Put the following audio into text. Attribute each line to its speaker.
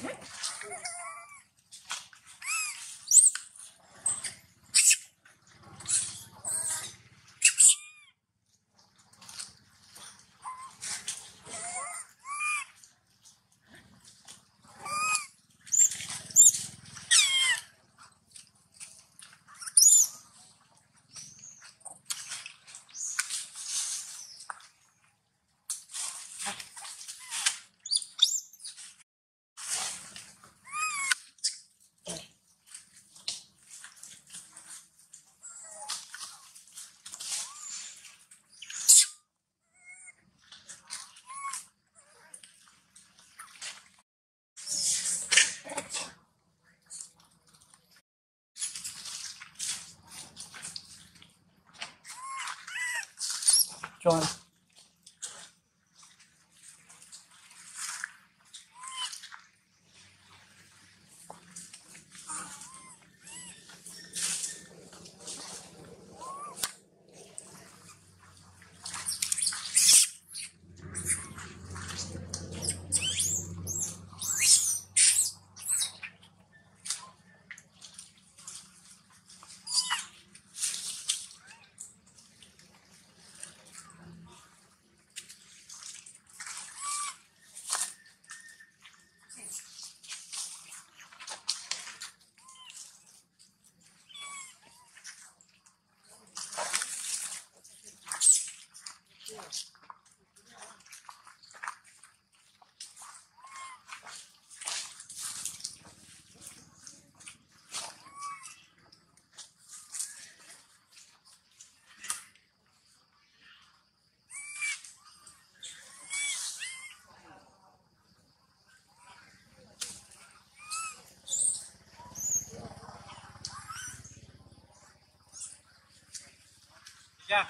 Speaker 1: Okay. Sean.
Speaker 2: Yeah.